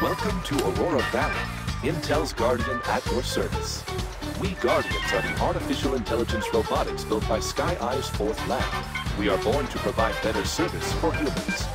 Welcome to Aurora Valley, Intel's Guardian at your service. We Guardians are the artificial intelligence robotics built by Sky Eye's fourth lab. We are born to provide better service for humans.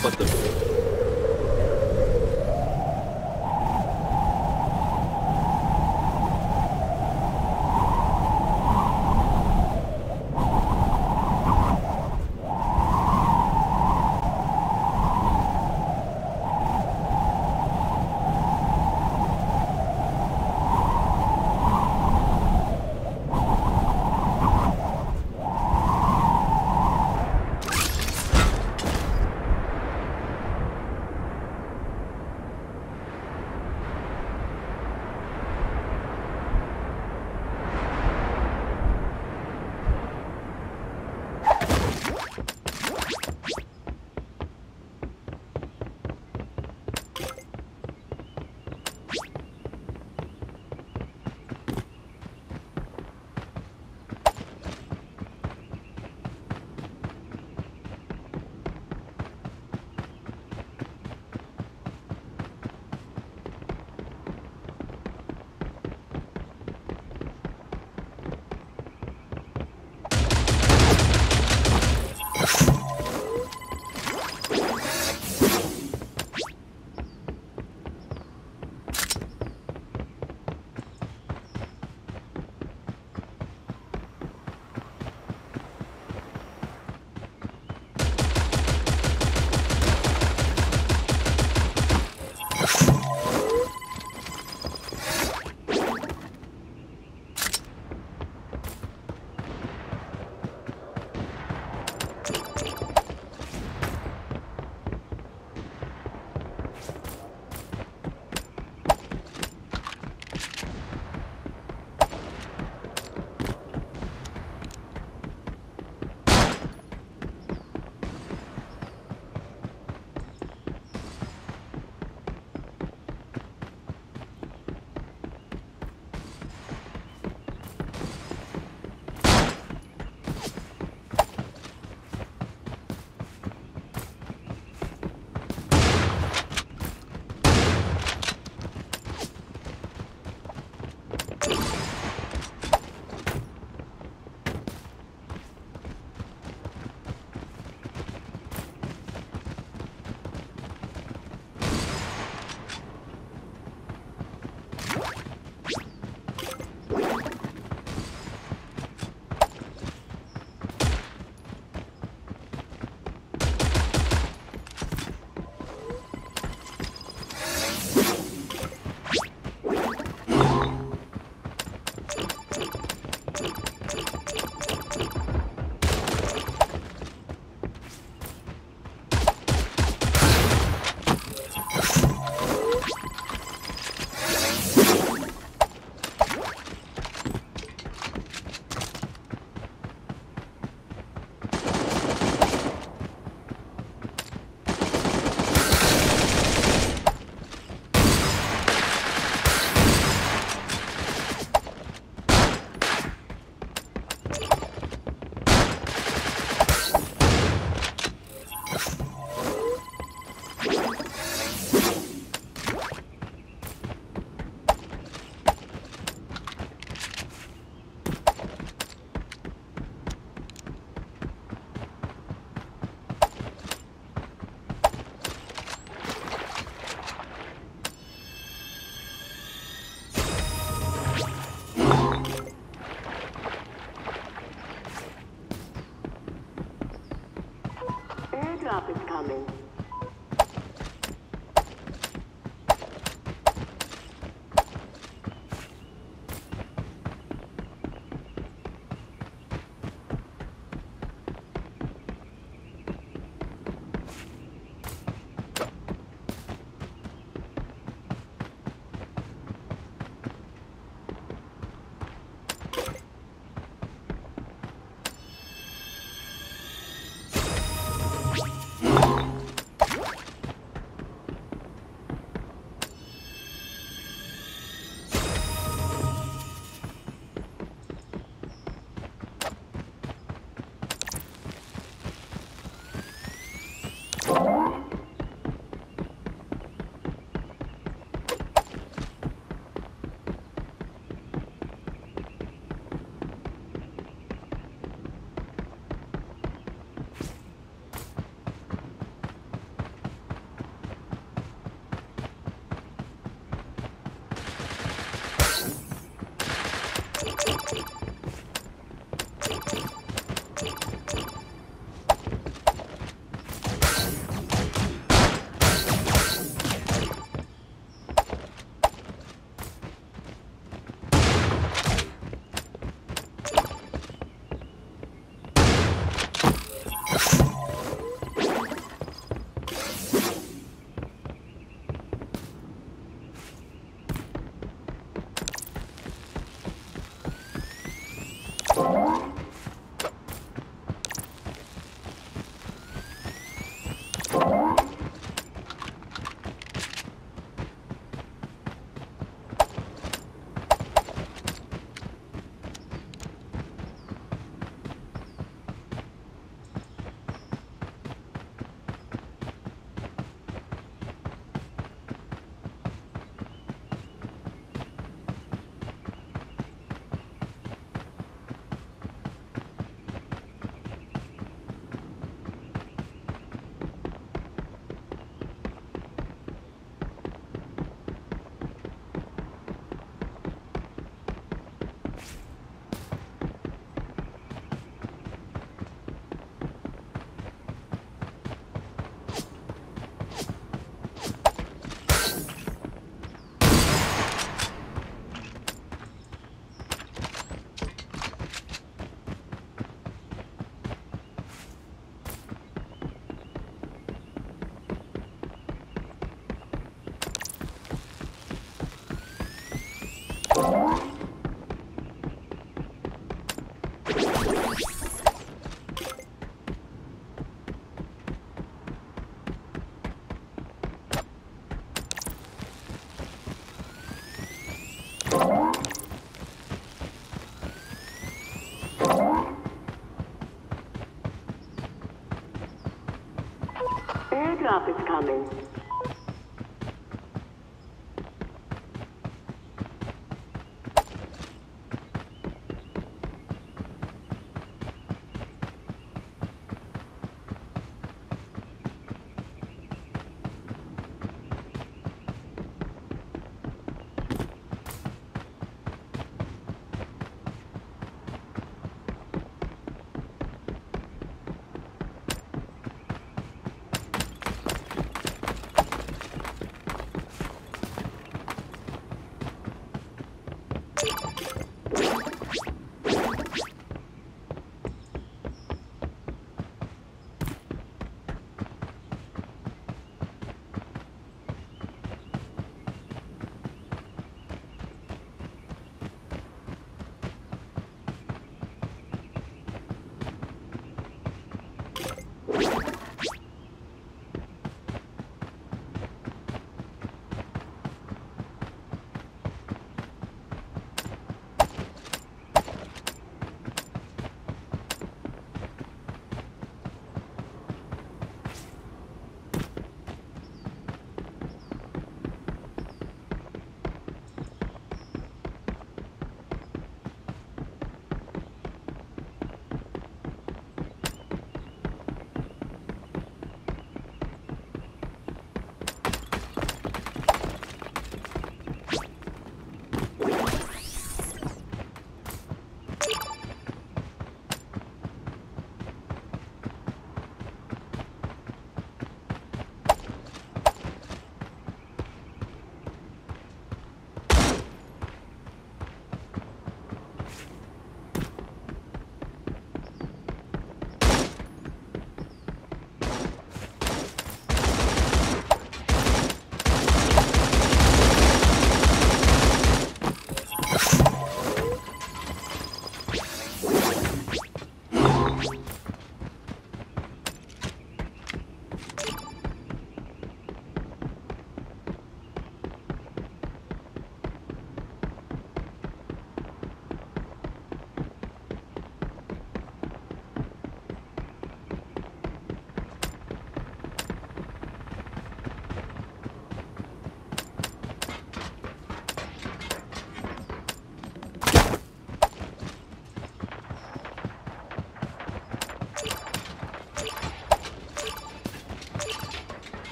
But the... Airdrop is coming. Airdrop is coming.